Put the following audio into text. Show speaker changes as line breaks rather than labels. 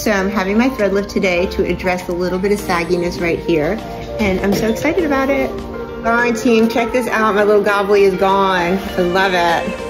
So I'm um, having my thread lift today to address a little bit of sagginess right here. And I'm so excited about it. All right, team, check this out. My little gobbly is gone. I love it.